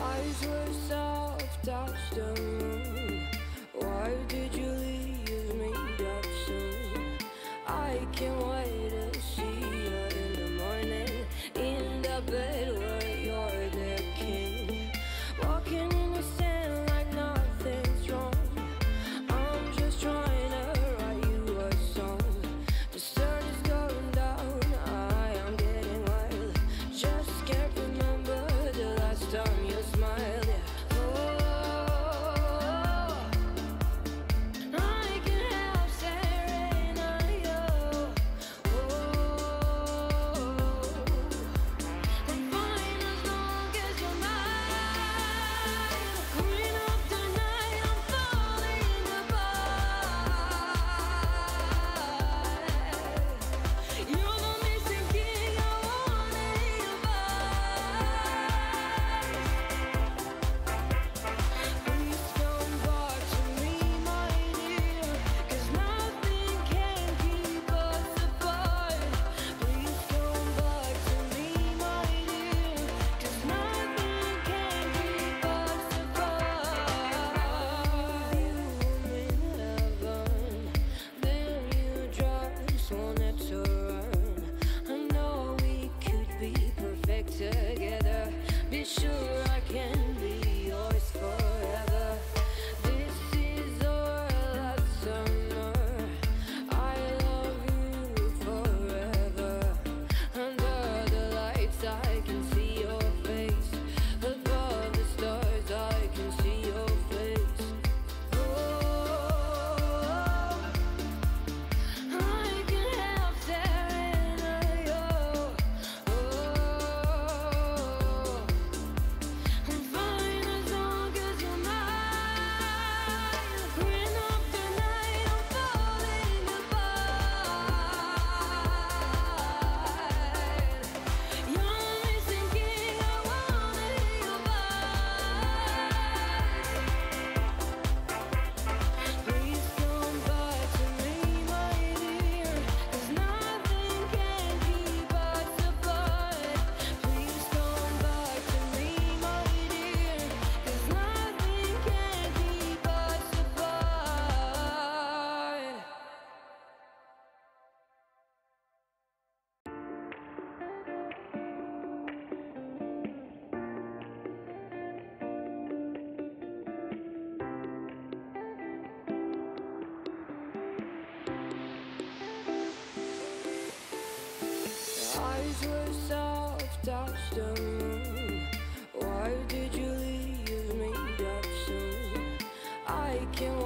Eyes were soft Eyes were soft as the moon Why did you leave me that soon? I can't